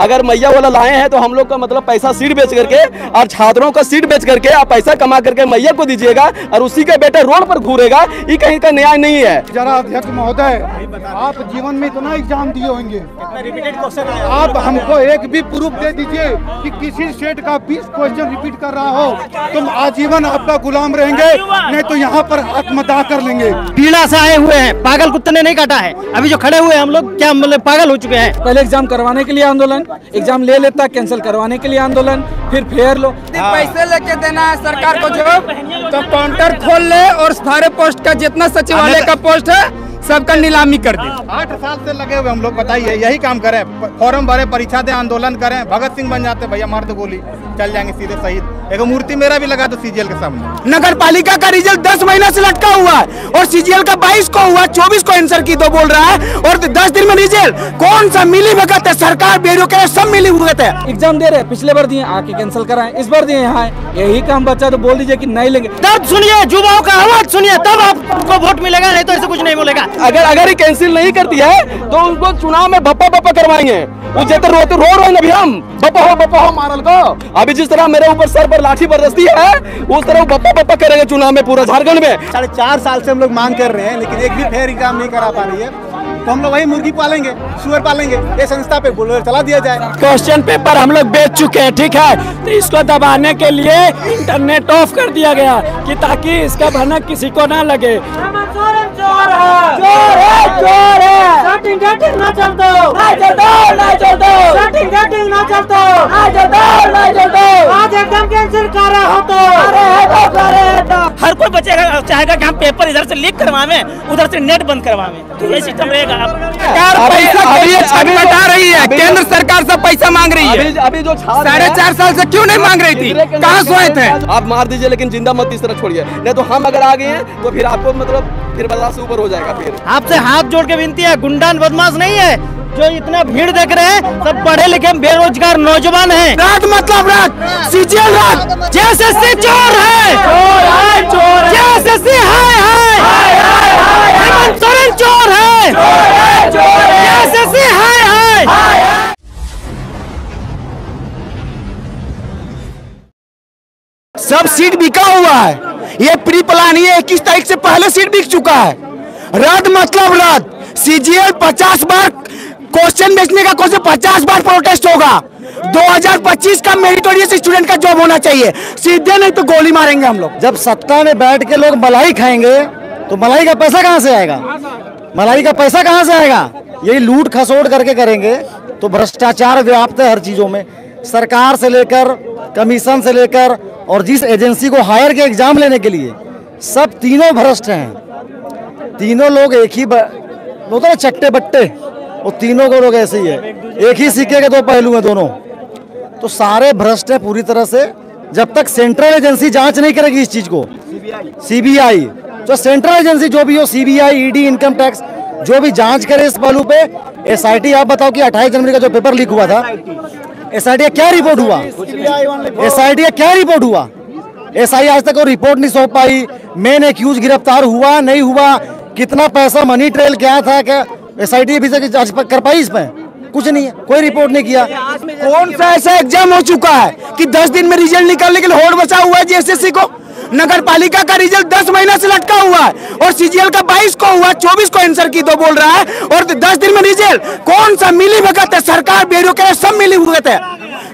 अगर मैया वाला लाए हैं तो हम लोग का मतलब पैसा सीट बेच करके और छात्रों का सीट बेच करके आप पैसा कमा करके मैया को दीजिएगा और उसी का बेटा रोड पर घूरेगा ये कहीं का न्याय नहीं है। जरा अध्यक्ष महोदय आप जीवन में इतना एग्ज़ाम दिए होंगे। आप हमको एक भी प्रूफ दे दीजिए कि किसी स्टेट का 20 क्वेश्चन रिपीट कर रहा हो तुम आजीवन आपका गुलाम रहेंगे नहीं तो यहाँ पर आत्मदाह कर लेंगे। पीड़ा से आए हुए हैं पागल कुत्ते ने नहीं काटा है। अभी जो खड़े हुए हैं हम लोग क्या मतलब पागल हो चुके हैं? पहले एग्ज़ाम करवाने के लिए आंदोलन एग्ज़ाम ले लेता कैंसिल करवाने के लिए आंदोलन फिर फेयर लो। पैसे लेके देना है सरकार को जो तो काउंटर खोल ले और सारे पोस्ट का जितना सचिवालय का पोस्ट है सबका नीलामी कर दे। आठ साल से लगे हुए हम लोग बताइए यही काम करें। फॉर्म भरे परीक्षा दे आंदोलन करें। भगत सिंह बन जाते भैया मार दो गोली चल जाएँगे सीधे शहीद। एक मूर्ति मेरा भी लगा दो सीजीएल के सामने। नगर पालिका का रिज़ल्ट दस महीना से लटका हुआ है और सीजीएल का बाईस को हुआ चौबीस को आंसर की दो बोल रहा है और दस दिन में रिज़ल्ट। कौन सा मिली भगत है? सरकार बेरोके सब मिली भगत है। एग्ज़ाम दे रहे पिछले बार दिए आके कैंसिल कराएँ इस बार दिए यहाँ यही काम बच्चा तो बोल दीजिए की नहीं लेंगे। दर्द सुनिए युवाओं का आवाज़ सुनिए तब आपको वोट मिलेगा नहीं तो ऐसे कुछ नहीं बोलेगा। अगर अगर ये कैंसिल नहीं करती है तो उनको चुनाव में बप्पा बप्पा करवाएँगे। वो जैसे रोते रो रहे अभी हम। बप्पा हो बप्पा हो मारल को। अभी जिस तरह मेरे ऊपर सर पर लाठी बरसती है उस तरह वो बप्पा बप्पा करेंगे चुनाव में पूरा झारखंड में। साढ़े चार साल से हम लोग मांग कर रहे हैं लेकिन एक भी फेयर एग्ज़ाम नहीं करा पा रही है। तो हम लोग वही मुर्गी पालेंगे सुअर पालेंगे। ये संस्था पे बोलो चला दिया जाए। क्वेश्चन पेपर हम लोग बेच चुके हैं ठीक है? तो इसको दबाने के लिए इंटरनेट ऑफ़ कर दिया गया कि ताकि इसका भनक किसी को ना लगे। हर कोई बचेगा चाहेगा कि हम पेपर इधर से लीक करवावे उधर से नेट बंद करवावे। तो ये सिस्टम रहेगा सरकार पैसा लिए अभी- बता रही है केंद्र सरकार से पैसा मांग रही है। अभी जो साढ़े चार साल से क्यों नहीं मांग रही थी? कहाँ सोए थे? आप मार दीजिए लेकिन ज़िंदा मत इस तरह छोड़िए। नहीं तो हम अगर आ गए हैं तो फिर आपको मतलब फिर बल्ला से ऊपर हो जाएगा फिर। आपसे हाथ जोड़ के विनती है गुंडा बदमाश नहीं है जो इतना भीड़ देख रहे हैं सब पढ़े लिखे बेरोजगार नौजवान हैं। रात मतलब रात सीजीएल रात। जैसे से चोर है चोर है। चोर जैसे से है है हेमंत सोरेन चोर है। चोर है जैसे से है है सब सीट बिका हुआ है। प्लान ये इक्कीस तारीख से पहले सीट बिक चुका है। रद्द मतलब रद्द सीजीएल पचास बार क्वेश्चन बेचने का क्वेश्चन पचास बार प्रोटेस्ट होगा। 2025 का मेरिटोरियस स्टूडेंट का जॉब होना चाहिए। सीधे नहीं तो गोली मारेंगे हम लोग। जब सत्ता में बैठ के लोग मलाई खाएँगे तो मलाई का पैसा कहाँ से आएगा? मलाई का पैसा कहाँ से आएगा? यही लूट खसोट करके करेंगे तो भ्रष्टाचार व्याप्त है हर चीज़ों में। सरकार से लेकर, कमीशन से लेकर, और जिस एजेंसी को हायर के एग्ज़ाम लेने के लिए सब तीनों भ्रष्ट हैं। तीनों लोग एक ही होता है ना चट्टे बट्टे वो तीनों को लोग ऐसे ही है। एक ही सिक्के के दो पहलू हैं दोनों। तो सारे भ्रष्ट है पूरी तरह से। जब तक सेंट्रल एजेंसी जाँच नहीं करेगी इस चीज़ को सीबीआई जो सेंट्रल एजेंसी जो भी हो सीबीआई ईडी इनकम टैक्स जो भी जाँच करे इस पहलू पे एसआईटी आप बताओ कि 28 जनवरी का जो पेपर लीक हुआ था एसआईटी का क्या रिपोर्ट हुआ? एसआईटी का क्या रिपोर्ट हुआ? एसआई आज तक वो रिपोर्ट नहीं सौंप पाई। मेन एक्यूज गिरफ़्तार हुआ, नहीं हुआ, कितना पैसा मनी ट्रेल क्या था क्या? एसआईटी अभी तक जाँच कर पाई इसमें? कुछ नहीं है, कोई रिपोर्ट नहीं किया। कौन सा ऐसा एग्ज़ाम हो चुका है कि 10 दिन में रिज़ल्ट निकालने के लिए होड़ बचा हुआ है जीएसएससी को नगर पालिका का? रिज़ल्ट 10 महीना से लटका हुआ है और सीजीएल का 22 को हुआ 24 को आंसर की दो बोल रहा है और 10 दिन में रिज़ल्ट कौन सा मिली भगत है? सरकार बेरोके सब मिली भगत है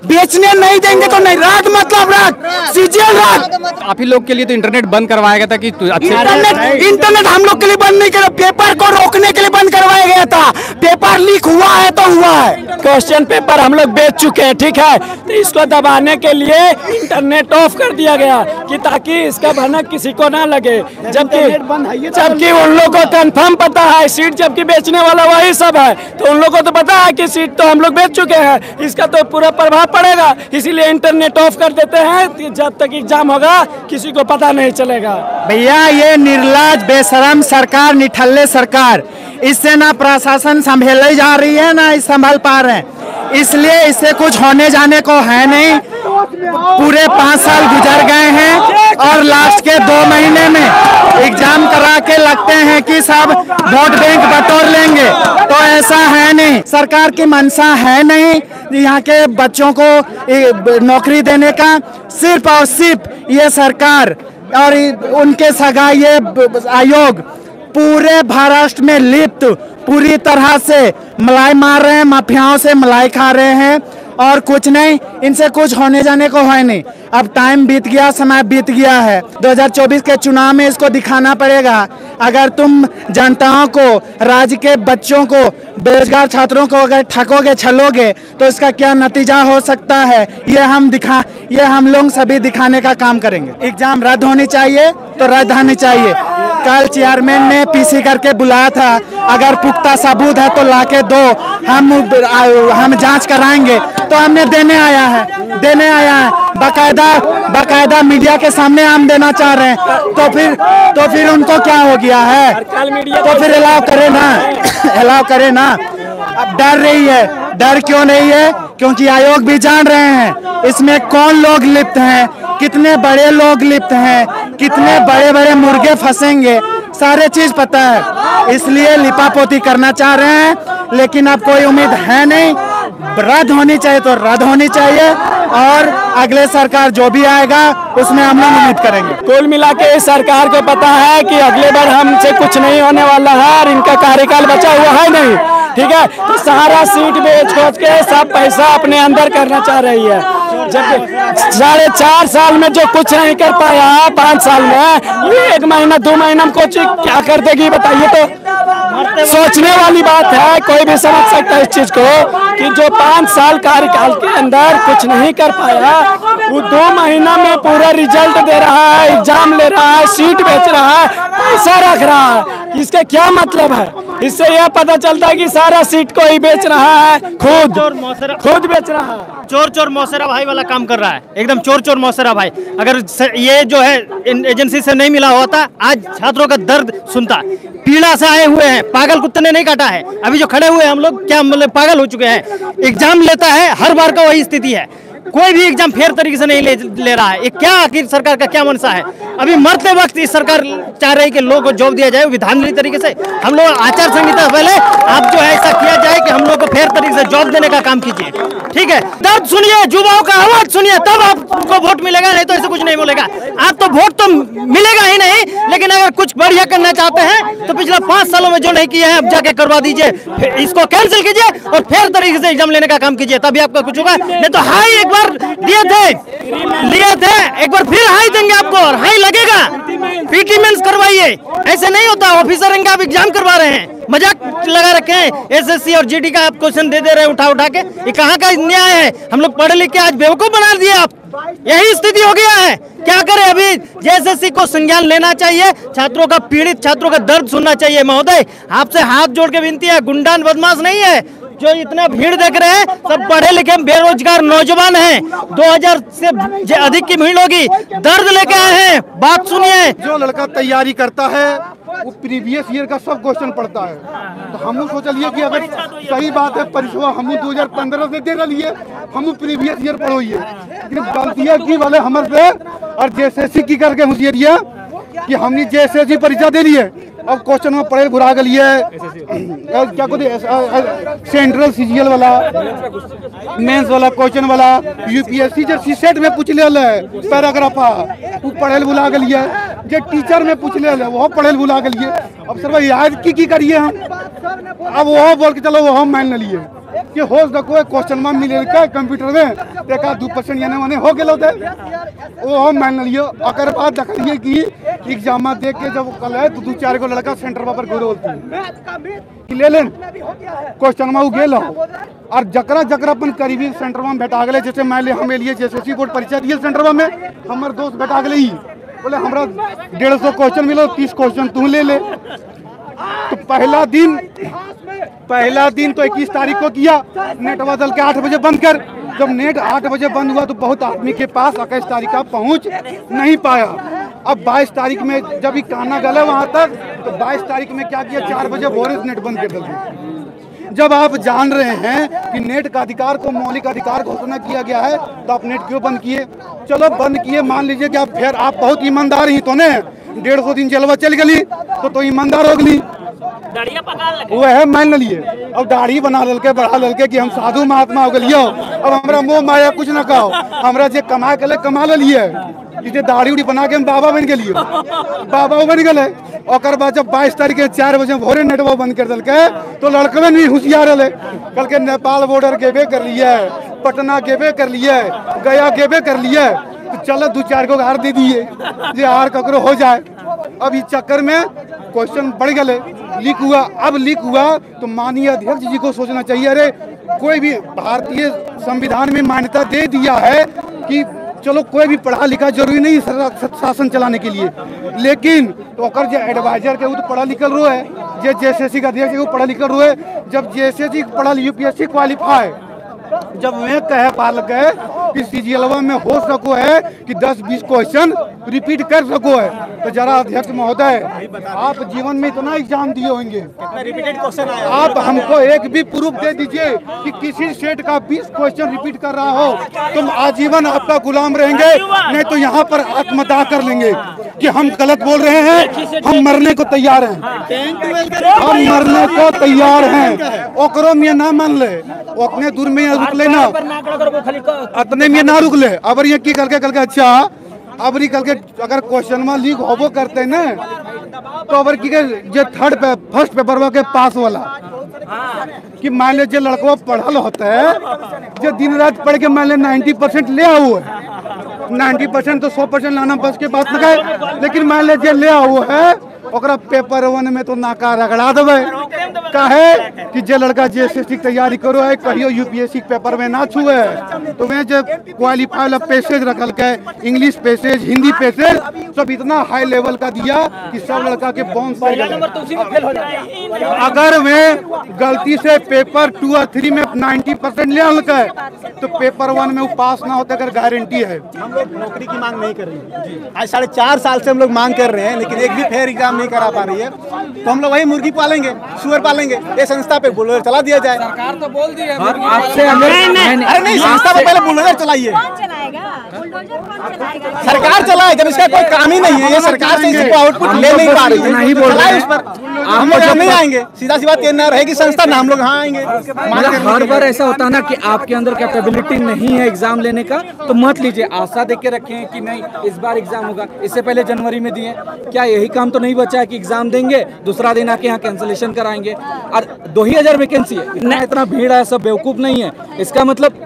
बेचने नहीं देंगे तो नहीं। रात मतलब रात सीजीएल रात आप ही लोग के लिए तो इंटरनेट बंद करवाया गया था कि इंटरनेट इंटरनेट हम लोग के लिए बंद नहीं करा। पेपर को रोकने के लिए बंद करवाया गया था। पेपर लीक हुआ है तो हुआ है। क्वेश्चन पेपर हम लोग बेच चुके हैं ठीक है? तो इसको दबाने के लिए इंटरनेट ऑफ़ कर दिया गया कि ताकि इसका भनक किसी को ना लगे। जबकि जबकि उन लोगों को कंफर्म पता है सीट जबकि बेचने वाला वही सब है। तो उन लोगों को तो पता है कि सीट तो हम लोग बेच चुके हैं। इसका तो पूरा प्रभाव पड़ेगा। इसीलिए इंटरनेट ऑफ़ कर देते हैं जब तक एग्ज़ाम होगा, किसी को पता नहीं चलेगा। भैया, ये निर्लाज, बेशरम सरकार, निठल्ले सरकार, इससे ना प्रशासन संभेले जा रही है, ना संभाल पा रहे हैं। इसलिए इससे कुछ होने जाने को है नहीं। पूरे पाँच साल गुजर गए हैं और लास्ट के दो महीने में एग्ज़ाम करा के लगते हैं कि सब वोट बैंक बटोर लेंगे। तो ऐसा है नहीं। सरकार की मंशा है नहीं यहाँ के बच्चों को नौकरी देने का। सिर्फ़ और सिर्फ़ ये सरकार और उनके सगा ये आयोग पूरे महाराष्ट्र में लिप्त, पूरी तरह से मलाई मार रहे हैं, माफियाओं से मलाई खा रहे हैं और कुछ नहीं, इनसे कुछ होने जाने को है नहीं। अब टाइम बीत गया, समय बीत गया है। 2024 के चुनाव में इसको दिखाना पड़ेगा। अगर तुम जनताओं को, राज्य के बच्चों को, बेरोजगार छात्रों को अगर ठकोगे छलोगे तो इसका क्या नतीजा हो सकता है? ये हम दिखा, ये हम लोग सभी दिखाने का काम करेंगे। एग्ज़ाम रद्द होनी चाहिए तो रद्द होनी चाहिए। कल चेयरमैन ने पीसी करके बुलाया था, अगर पुख्ता सबूत है तो लाके दो। हम हम जाँच कराएँगे। तो हमने देने आया है, देने आया है। बकायदा बकायदा मीडिया के सामने हम देना चाह रहे हैं। तो फिर तो फिर उनको क्या हो गया है? तो फिर अलाव करे ना अलाउ करे ना। अब डर रही है। डर क्यों नहीं है? क्योंकि आयोग भी जान रहे हैं। इसमें कौन लोग लिप्त हैं? कितने बड़े लोग लिप्त हैं? कितने बड़े बड़े मुर्गे फंसेंगे? सारे चीज़ पता है। इसलिए लिपापोती करना चाह रहे हैं। लेकिन अब कोई उम्मीद है नहीं। रद्द होनी चाहिए तो रद्द होनी चाहिए। और अगले सरकार जो भी आएगा, उसमें हम लोग उम्मीद करेंगे। कुल मिला के इस सरकार को पता है कि अगले बार हमसे कुछ नहीं होने वाला है और इनका कार्यकाल बचा हुआ है नहीं। ठीक है? तो सारा सीट बेच खोच के सब पैसा अपने अंदर करना चाह रही है। साढ़े चार साल में जो कुछ नहीं कर पाया पाँच साल में ये एक महीना दो महीना में कुछ क्या कर देगी बताइए तो। सोचने वाली बात है कोई भी समझ सकता है इस चीज़ को कि जो पाँच साल कार्यकाल के अंदर कुछ नहीं कर पाया वो दो महीना में पूरा रिज़ल्ट दे रहा है एग्ज़ाम ले रहा है सीट बेच रहा है पैसा रख रहा है। इसका क्या मतलब है? इससे यह पता चलता है कि सारा सीट को ही बेच रहा है खुद। खुद बेच रहा है। चोर चोर मौसेरा भाई वाला काम कर रहा है। एकदम चोर चोर मौसेरा भाई। अगर ये जो है इन एजेंसी से नहीं मिला होता आज छात्रों का दर्द सुनता। पीड़ा से आए हुए हैं। पागल कुत्ते ने नहीं काटा है। अभी जो खड़े हुए हैं हम लोग क्या मतलब पागल हो चुके हैं? एग्ज़ाम लेता है हर बार का वही स्थिति है। कोई भी एग्ज़ाम फेयर तरीके से नहीं ले, ले रहा है। ये क्या आखिर सरकार का क्या मनसा है? अभी मरते वक्त इस सरकार चाह रही है कि लोगों को जॉब दिया जाए विधानसभा तरीके से। हम लोग आचार संहिता पहले आप जो है ऐसा किया जाए कि हम लोग को फेयर तरीके से जॉब देने का काम कीजिए। ठीक है? दर्द सुनिए युवाओं का आवाज़ सुनिए तब आपको वोट मिलेगा नहीं तो ऐसे कुछ नहीं बोलेगा। आप तो वोट तो मिलेगा ही नहीं लेकिन अगर कुछ बढ़िया करना चाहते हैं तो पिछले पाँच सालों में जो नहीं किया है अब जाके करवा दीजिए। इसको कैंसिल कीजिए और फेयर तरीके से एग्ज़ाम लेने का काम कीजिए तभी आपका कुछ होगा। नहीं तो हाई एक बार दिए थे। लिए थे। एक बार फिर हाई देंगे आपको और हाई लगेगा। पीटी मेंस करवाइए। ऐसे नहीं होता। ऑफिसर हैं आप एग्ज़ाम करवा रहे हैं। मज़ाक लगा रखे हैं। एसएससी और जीडी का आप क्वेश्चन दे दे रहे हैं उठा उठा के। ये कहाँ का न्याय है? हम लोग पढ़े लिख आज बेवकूफ़ बना दिए आप। यही स्थिति हो गया है। क्या करें अभी? जेएसएससी को संज्ञान लेना चाहिए। छात्रों का पीड़ित, छात्रों का दर्द सुनना चाहिए। महोदय, आपसे हाथ जोड़ के विनती है। गुंडान बदमाश नहीं है। जो इतना भीड़ देख रहे हैं, सब पढ़े लिखे बेरोजगार नौजवान हैं। 2000 से जे- अधिक की भीड़ होगी। दर्द लेके आए हैं। बात सुनिए। जो लड़का तैयारी करता है, वो प्रीवियस ईयर का सब क्वेश्चन पढ़ता है। तो हम सोचलिए कि अगर सही बात है, परिसवा हम 2015 से दे रही है, हम प्रीवियस ईयर पढ़ोइए। लेकिन गलतियाँ की वाले हमारे और जेएसएससी की करके होशियारिया कि हमने जेएसएससी परीक्षा दे ली है। अब क्वेश्चन में पढ़े घुरा गलिए क्या कहते सेंट्रल सीजीएल वाला मेंस वाला क्वेश्चन वाला यूपीएससी सी सीसेट में पूछ ले पैराग्राफ वो पढ़े बुला के गलिए जे टीचर में पूछ ले वो पढ़े बुला के गलिए अब सर भाई याद की की करिए हम? अब वो बोल के चलो वो हम मान लिए कि हो सको क्वेश्चन में मिले कंप्यूटर में। एक दू परसेंट यानी माने हो गए होते वो हम मान लियो अकर बाद देखिए कि एग्ज़ाम देख के जब कल है तो दू चार गो लड़का सेंटर पर घुरो कि ले लेन क्वेश्चन में गेल हो। और जकरा जकरा अपन करीबी सेंटर में बैठा गए, जैसे मान ले हमें लिए जैसे बोर्ड परीक्षा दिए सेंटर में हमारे दोस्त बैठा गए बोले, हमरा डेढ़ सौ क्वेश्चन मिलो, तीस क्वेश्चन तू ले ले। तो पहला दिन पहला दिन तो इक्कीस तारीख को किया। नेट बदल के आठ बजे बंद कर। जब नेट आठ बजे बंद हुआ तो बहुत आदमी के पास इक्कीस तारीख का पहुँच नहीं पाया। अब 22 तारीख में जब काना गले वहाँ तक तो 22 तारीख में क्या किया? चार बजे बोरिस नेट बंद कर दिया। जब आप जान रहे हैं कि नेट का अधिकार को, मौलिक अधिकार घोषणा किया गया है तो आप नेट क्यों बंद किए? चलो बंद किए। मान लीजिए कि आप फिर आप बहुत ईमानदार ही तो ने? डेढ़ सौ दिन जलवा चल गली तो तो ईमानदार हो गली। वह मान लिए अब दाढ़ी बना ललके बढ़ा ललके कि हम साधु महात्मा हो गलियो। अब हमरा मोह माया कुछ न कहो। हमारा जे कमा के ले कमा लिए इसे दाढ़ी उड़ी बना के हम बाबा बन गेलियो बाबा बन गए बाद जब बाईस तारीख के चार बजे भोरे नेटवा बंद कर दिलके तो लड़कवे भी होशियार रहे कल के नेपाल बॉर्डर गेबे कर लिए पटना गेबे कर लिए गया गेबे कर लिए चलो दो चार को हार दे दिए। जे हार ककरो हो जाए। अब इस चक्कर में क्वेश्चन बढ़ गए लीक हुआ। अब लीक हुआ तो माननीय अध्यक्ष जी को सोचना चाहिए, अरे कोई भी भारतीय संविधान में मान्यता दे दिया है कि चलो कोई भी पढ़ा लिखा ज़रूरी नहीं शासन चलाने के लिए। लेकिन तो जो एडवाइजर के वो तो पढ़ा लिखल रो है, जे जेएसएससी का अध्यक्ष है, वो पढ़ा लिखल रो है। जब जेएसएससी पढ़ा यूपीएससी क्वालिफाई जब वे कह पाल गए कि सीजीएलवा में हो सको है कि 10-20 क्वेश्चन रिपीट कर सको है। तो जरा अध्यक्ष महोदय आप जीवन में इतना एग्ज़ाम दिए होंगे। आप हमको एक भी प्रूफ दे दीजिए कि किसी स्टेट का 20 क्वेश्चन रिपीट कर रहा हो। तुम आजीवन आपका गुलाम रहेंगे नहीं तो यहाँ पर आत्मदाह कर लेंगे। कि हम गलत बोल रहे हैं, हम मरने को तैयार हैं। हम मरने को तैयार हैं। ओकरो में ना मान ले, वो अपने दूर में रुक लेना अतने में ना रुक ले। अबर ये की करके करके अच्छा अबरी करके अगर क्वेश्चन में लीक होबो करते ना तो अबर की थर्ड पे फ़र्स्ट पेपर के पास वाला। कि मान ले जे लड़का पढ़ल होता है जो दिन रात पढ़ के मान ले 90 परसेंट ले है नाइन्टी परसेंट तो सौ परसेंट लाना बस के पास लगाए लेकिन मान लीजिए ले आओ है ओकरा पेपर वन में तो नाका रगड़ा देवे काहे कि जे लड़का जेएसएससी की तैयारी करो है, कहियो यूपीएससी के पेपर में ना छुए। तो मैं जब क्वालिफाई वाला पैसेज रखल के इंग्लिश पैसेज हिंदी पैसेज सब इतना हाई लेवल का दिया कि सब लड़का के बाउंस अगर वे गलती से पेपर टू और थ्री में 90 परसेंट ले आल के तो पेपर वन में वो पास ना होते, अगर गारंटी है। हम लोग नौकरी की मांग नहीं कर रहे हैं। आज साढ़े चार साल से हम लोग मांग कर रहे हैं, लेकिन एक भी फेयर एग्ज़ाम नहीं करा पा रही है। तो हम लोग वही मुर्गी पालेंगे सुअर पालेंगे। ये संस्था पे बुलडोजर चला दिया जाए। सरकार तो बोल दी है नहीं नहीं अरे नहीं संस्था पे पहले बुलडोजर चलाइए। सरकार चलाए जब इसका कोई काम ही नहीं है ये सरकार से इसको आउटपुट ले नहीं पा रही है। नहीं बोल रहे उस पर। हम लोग नहीं आएँगे। सीधा सी बात ये ना रहेगी संस्था ना हम लोग यहाँ आएँगे। मतलब हर बार ऐसा होता है ना कि आपके अंदर कैपेबिलिटी नहीं है एग्ज़ाम लेने का तो मत लीजिए। आशा देख के रखें कि नहीं इस बार एग्ज़ाम होगा। इससे पहले जनवरी में दिए। क्या यही काम तो नहीं बचा? है कि एग्ज़ाम देंगे दूसरा दिन आके यहाँ कैंसिलेशन कराएँगे। और दो ही हज़ार वैकेंसी है। इतना इतना भीड़ है सब बेवकूफ़ नहीं है। इसका मतलब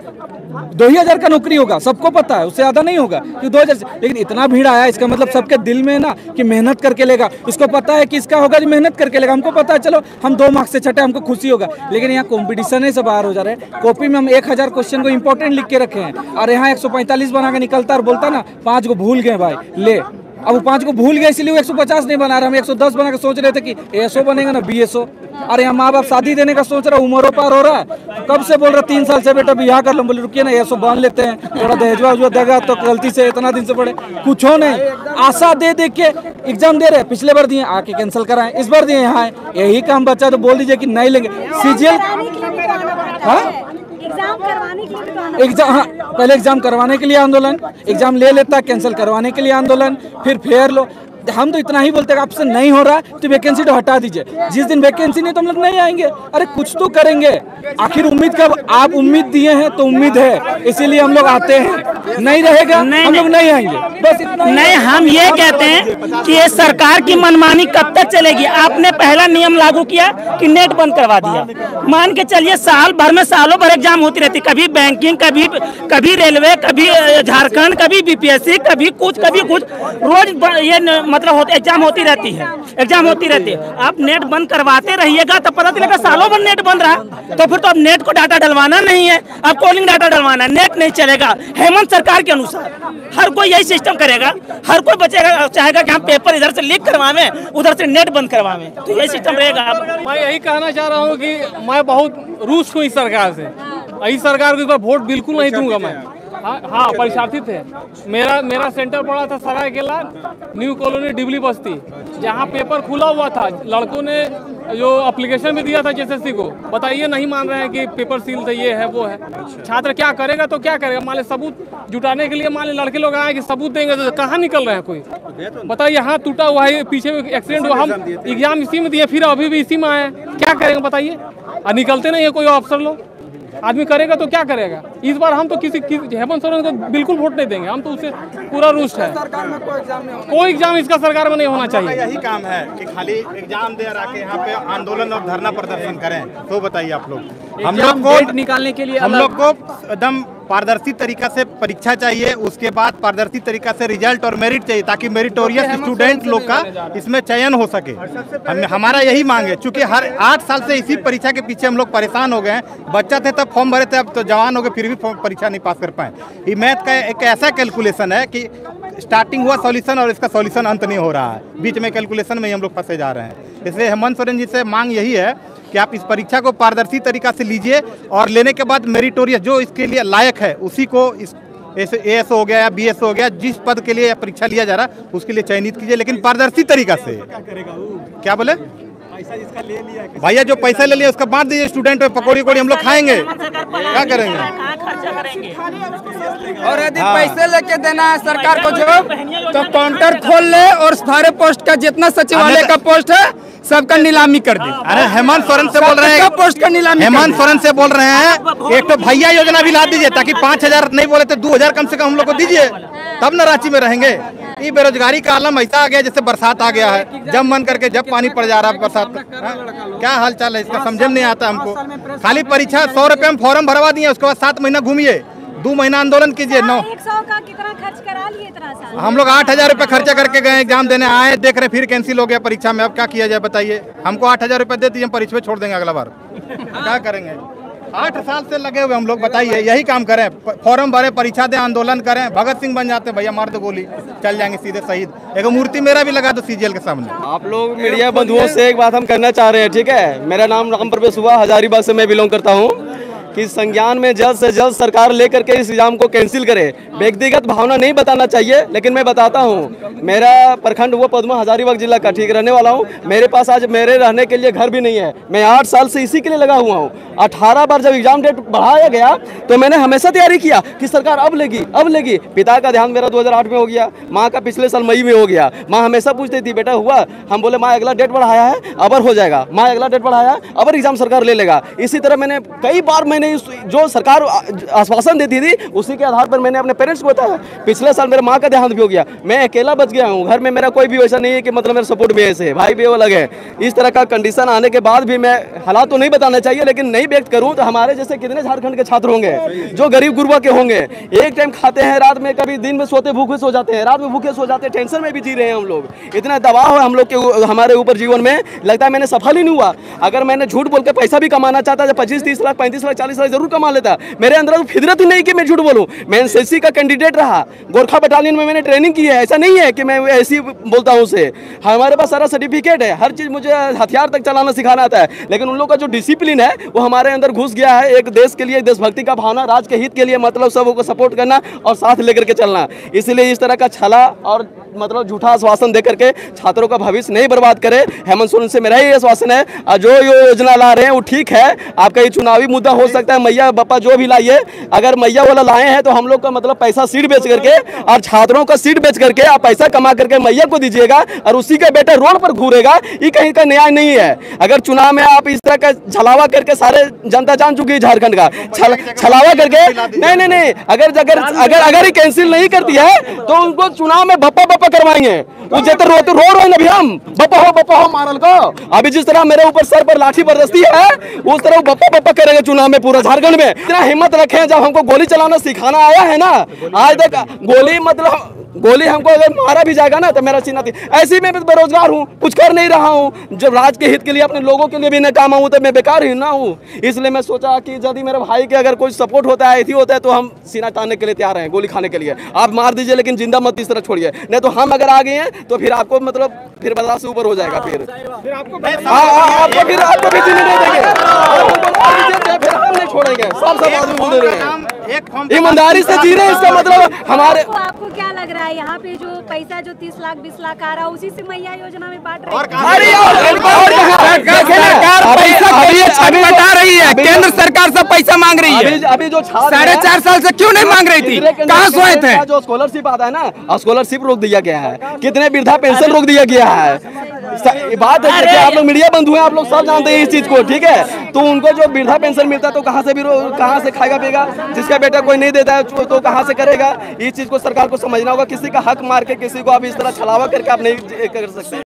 दो ही हज़ार का नौकरी होगा सबको पता है उससे ज़्यादा नहीं होगा कि दो हज़ार लेकिन इतना भीड़ आया इसका मतलब सबके दिल में ना कि मेहनत करके लेगा। उसको पता है कि इसका होगा जो मेहनत करके लेगा। हमको पता है चलो हम दो मार्क्स से छठे हमको खुशी होगा। लेकिन यहाँ कॉम्पिटिशन है सब बाहर हो जा रहे हैं। कॉपी में हम एक हज़ार क्वेश्चन को इंपॉर्टेंट लिख के रखे हैं। और यहाँ एक सौ पैंतालीस बना के निकलता और बोलता ना पाँच को भूल गए भाई ले। अब वो पाँच को भूल गया इसलिए वो एक सौ पचास नहीं बना रहे। हम एक सौ दस बना के सोच रहे थे कि एसओ बनेगा ना बीएसओ अरे यहाँ माँ बाप शादी देने का सोच रहा उम्र पार हो रहा है। कब से बोल रहा तीन साल से बेटा बियाह कर लो। बोले रुकिए ना एसओ बाँध लेते हैं। थोड़ा दहेजवा उजवा देगा तो गलती से इतना दिन से पड़े। कुछ हो नहीं। आशा दे दे के एग्ज़ाम दे रहे। पिछले बार दिए आके कैंसिल कराएँ। इस बार दिए यहाँ यही काम बच्चा तो बोल दीजिए कि नहीं लेंगे। सीजीएल हाँ। एग्ज़ाम तो हाँ पहले एग्ज़ाम करवाने के लिए आंदोलन एग्ज़ाम ले लेता कैंसिल करवाने के लिए आंदोलन, फिर फेयर लो। हम तो इतना ही बोलते हैं आपसे नहीं हो रहा है तो वैकेंसी तो हटा दीजिए। जिस दिन वैकेंसी नहीं तो हम लोग नहीं आएँगे। अरे कुछ तो करेंगे। आखिर उम्मीद कब आप उम्मीद दिए हैं तो उम्मीद है। इसीलिए हम लोग आते हैं। नहीं रहेगा हम लोग नहीं आएँगे। बस इतना नहीं हम ये कहते हैं कि ये सरकार की मनमानी कब तक चलेगी? आपने पहला नियम लागू किया कि नेट बंद करवा दिया। मान के चलिए साल भर में सालों भर एग्ज़ाम होती रहती। कभी बैंकिंग कभी कभी रेलवे कभी झारखंड कभी बीपीएससी कभी कुछ कभी कुछ। रोज ये मतलब होती एग्ज़ाम होती रहती है। एग्ज़ाम होती रहती है। आप नेट बंद करवाते रहिएगा तो पता चलेगा सालों भर नेट बंद रहा। तो फिर तो अब नेट को डाटा डलवाना नहीं है। अब कॉलिंग डाटा डलवाना है। नेट नहीं चलेगा। हेमंत सरकार के अनुसार हर कोई यही सिस्टम करेगा। हर कोई बचेगा, चाहेगा कि हम पेपर इधर से लीक करवावे, उधर से नेट बंद करवावे। तो यही सिस्टम रहेगा मैं यही कहना चाह रहा हूँ कि मैं बहुत रूस हूँ इस सरकार से। इस सरकार को इस बार वोट बिल्कुल नहीं दूँगा मैं। हाँ हाँ परीक्षार्थी थे। मेरा मेरा सेंटर पड़ा था सरायकेला न्यू कॉलोनी डिबली बस्ती, जहाँ पेपर खुला हुआ था। लड़कों ने जो अप्लीकेशन भी दिया था जेएसएससी को, बताइए, नहीं मान रहे हैं कि पेपर सील थे, ये है, वो है। छात्र क्या करेगा तो क्या करेगा? मान सबूत जुटाने के लिए, मान लड़के लोग आए कि सबूत देंगे तो कहाँ निकल रहे हैं कोई? बताइए हाथ टूटा हुआ है, पीछे एक्सीडेंट हुआ, हम एग्ज़ाम इसी में दिए, फिर अभी भी इसी में आए हैं। क्या करेंगे, बताइए। और निकलते नहीं है कोई अफसर लोग? आदमी करेगा तो क्या करेगा? इस बार हम तो किसी, किसी हेमंत सोरेन को बिल्कुल वोट नहीं देंगे। हम तो उससे पूरा रुष्ट है। कोई एग्ज़ाम इसका सरकार में नहीं होना चाहिए। यही काम है कि खाली एग्ज़ाम दे आके यहाँ पे आंदोलन और धरना प्रदर्शन करें। तो बताइए आप लोग। हम लोग को निकालने के लिए हम लोग को एकदम पारदर्शी तरीका से परीक्षा चाहिए उसके बाद पारदर्शी तरीका से रिज़ल्ट और मेरिट चाहिए ताकि मेरिटोरियस स्टूडेंट लोग का इसमें चयन हो सके। हम हमारा यही मांग है चूँकि हर आठ साल से इसी परीक्षा के पीछे हम लोग परेशान हो गए हैं। बच्चा थे तब फॉर्म भरे थे अब तो जवान हो गए फिर भी परीक्षा नहीं पास कर पाए। ये मैथ का एक ऐसा कैलकुलेशन है कि स्टार्टिंग हुआ सॉल्यूशन और इसका सॉल्यूशन अंत नहीं हो रहा है। बीच में कैलकुलेशन में ही हम लोग फंसे जा रहे हैं। इसलिए हेमंत सोरेन जी से मांग यही है कि आप इस परीक्षा को पारदर्शी तरीका से लीजिए और लेने के बाद मेरिटोरियस, जो इसके लिए लायक है, उसी को इस ए एस हो गया या बी एस हो गया, जिस पद के लिए परीक्षा लिया जा रहा, उसके लिए चयनित कीजिए, लेकिन पारदर्शी तरीका से। क्या बोले? भैया जो पैसा ले लिया उसका बांट दीजिए स्टूडेंट में पकौड़ी उकोड़ी हम लोग खाएँगे। क्या करेंगे? और यदि पैसे लेके देना है सरकार को जो तो काउंटर खोल ले और सारे पोस्ट का जितना सचिवालय का पोस्ट है सबका नीलामी कर दे। अरे हेमंत सोरेन से बोल रहे हैं। पोस्ट का नीलामी हेमंत सोरेन से बोल रहे हैं एक तो भैया योजना भी ला दीजिए ताकि पाँच हज़ार नहीं बोले तो दो हज़ार कम से कम हम लोग को दीजिए। तब न रांची में रहेंगे। ये बेरोजगारी का आलम ऐसा आ गया जैसे बरसात आ गया है। जब मन करके जब पानी पड़ जा रहा है बरसात। हाँ? क्या हाल चाल है? इसका समझ में नहीं आता हमको। खाली परीक्षा सौ रुपये में फॉर्म भरवा दिए उसके बाद सात महीना घूमिए। दो महीना आंदोलन कीजिए नौ एक सौ का कितना खर्च करा लिए इतना हम लोग आठ हज़ार रूपए खर्चा करके गए एग्ज़ाम देने आए देख रहे फिर कैंसिल हो गया परीक्षा में अब क्या किया जाए बताइए। हमको आठ हज़ार रूपए दे दीजिए हम परीक्षा में छोड़ देंगे अगला बार। क्या करेंगे? आठ साल से लगे हुए हम लोग बताइए यही काम करें फॉर्म भरे परीक्षा दें आंदोलन करें भगत सिंह बन जाते हैं भैया मार दो गोली चल जाएँगे सीधे शहीद। एक मूर्ति मेरा भी लगा दो सीजीएल के सामने। आप लोग मीडिया बंधुओं से एक बात हम करना चाह रहे हैं ठीक है? मेरा नाम राम प्रवेश हुआ हजारीबाग से मैं बिलोंग करता हूँ। कि संज्ञान में जल्द से जल्द सरकार लेकर के इस एग्ज़ाम को कैंसिल करे। व्यक्तिगत भावना नहीं बताना चाहिए, लेकिन मैं बताता हूँ। मेरा प्रखंड हुआ पद्मा, हजारीबाग जिला का, ठीक, रहने वाला हूँ। मेरे पास आज मेरे रहने के लिए घर भी नहीं है। मैं आठ साल से इसी के लिए लगा हुआ हूँ। अठारह बार जब एग्ज़ाम डेट बढ़ाया गया तो मैंने हमेशा तैयारी किया कि सरकार अब लेगी अब लेगी। पिता का ध्यान मेरा 2008 में हो गया, माँ का पिछले साल मई में हो गया। माँ हमेशा पूछती थी, बेटा, हुआ? हम बोले, माँ, अगला डेट बढ़ाया है अबर हो जाएगा। माँ, अगला डेट बढ़ाया अबर एग्ज़ाम सरकार ले लेगा। इसी तरह मैंने कई बार, मैंने इस- जो सरकार आश्वासन देती थी, उसी के आधार पर मैंने अपने पेरेंट्स को बताया। पिछले साल मेरे माँ का देहांत भी हो गया। मैं अकेला बच गया हूँ। घर में मेरा कोई भी वैसा नहीं है कि मतलब मेरा सपोर्ट भी ऐसे। है भाई भी वो अलग है। इस तरह का कंडीशन आने के बाद भी मैं हालात तो नहीं बताना चाहिए, लेकिन नहीं व्यक्त करूँ तो हमारे जैसे कितने झारखंड के छात्र होंगे, जो गरीब गुरबा के होंगे, एक टाइम खाते हैं रात में, कभी दिन में सोते भूखे सो जाते हैं, रात में भूखे सो जाते हैं टेंशन में भी जी रहे हैं हम लोग। इतना दबाव है हम लोग के हमारे ऊपर जीवन में। लगता है मैंने सफल ही नहीं हुआ। अगर मैंने झूठ बोल के पैसा भी कमाना चाहता तो पच्चीस, तीस लाख, पैंतीस लाख लाख ज़रूर कमा लेता। मेरे अंदर तो फितरत ही नहीं कि मैं झूठ बोलूँ। मैं एनसीसी का कैंडिडेट रहा। गोरखा बटालियन में मैंने ट्रेनिंग की है। ऐसा नहीं है कि मैं ऐसी बोलता हूँ उसे। हमारे पास सारा सर्टिफिकेट है। हर चीज़ मुझे हथियार तक चलाना सिखाना आता है। लेकिन उन लोग का जो डिसिप्लिन है, वो हमारे अंदर घुस गया है। एक देश के लिए, देशभक्ति का भावना, राज के हित के लिए मतलब सबको सपोर्ट करना और साथ लेकर के चलना। इसलिए इस तरह का छला और मतलब झूठा आश्वासन दे करके छात्रों का भविष्य नहीं बर्बाद करे। हेमंत सोरेन से मेरा ही आश्वासन है। जो ये योजना ला रहे हैं, वो ठीक है। आपका ये चुनावी मुद्दा हो सकता है, मैया, बप्पा, जो भी लाइए। अगर मैया वाला लाए हैं तो हम लोग का मतलब पैसा सीट बेच करके और छात्रों का सीट बेच करके आप पैसा कमा करके मैया को दीजिएगा और उसी का बेटा रोड पर घूरेगा, ये कहीं का न्याय नहीं है। अगर चुनाव में आप इस तरह का छलावा करके सारे जनता जान चुकी है झारखंड का। छलावा करके, नहीं नहीं नहीं, अगर अगर अगर अगर ये कैंसिल नहीं करती है तो उनको चुनाव में बप्पा बप्पा करवाएँगे। वो जेतर रो तो रो रहे हैं अभी हम। बप्पा हो बप्पा हो, मारल को। अभी जिस तरह मेरे ऊपर सर पर लाठी बरदस्ती है, उस तरह बप्पा बप्पा करेंगे चुनाव में पूरा झारखंड में। इतना हिम्मत रखे, जब हमको गोली चलाना सिखाना आया है ना। आज तक गोली मतलब गोली हमको अगर मारा भी जाएगा ना तो मेरा सीना थी। ऐसे ही मैं बेरोजगार हूँ कुछ कर नहीं रहा हूँ। जब राज के हित के लिए अपने लोगों के लिए भी न काम आऊँ तो मैं बेकार ही ना हूँ। इसलिए मैं सोचा कि यदि मेरे भाई के अगर कोई सपोर्ट होता है ऐसी होता है तो हम सीना तानने के लिए तैयार हैं गोली खाने के लिए। आप मार दीजिए लेकिन ज़िंदा मत इस तरह छोड़िए। नहीं तो हम अगर आ गए हैं तो फिर आपको मतलब फिर बर्दाश्त से ऊपर हो जाएगा फिर। हाँ, हाँ, आपको फिर आपको भी जीने नहीं देंगे। तो फिर हम नहीं छोड़ेंगे। सब सब आदमी बोल रहे हैं। ईमानदारी से जी रहे हैं इसका मतलब हमारे आपको क्या लग रहा है यहाँ पे जो पैसा जो तीस लाख बीस लाख आ रहा है उसी से मैया योजना में बांट रहे हैं। है? केंद्र सरकार से पैसा मांग रही है। अभी जो साढ़े चार साल से क्यों नहीं मांग रही थी? कहाँ सोए थे? जो स्कॉलरशिप आता है ना स्कॉलरशिप रोक दिया गया है। कितने वृद्धा पेंशन रोक दिया गया है। बात है कि आप लोग मीडिया बंधु हैं आप लोग सब जानते हैं इस चीज़ को ठीक है? तो उनको जो वृद्धा पेंशन मिलता है तो कहाँ से भी कहाँ से खाएगा पिएगा जिसका बेटा कोई नहीं देता है तो तो कहाँ से करेगा? इस चीज़ को सरकार को समझना होगा, किसी का हक मार के किसी को आप इस तरह छलावा करके आप नहीं कर सकते।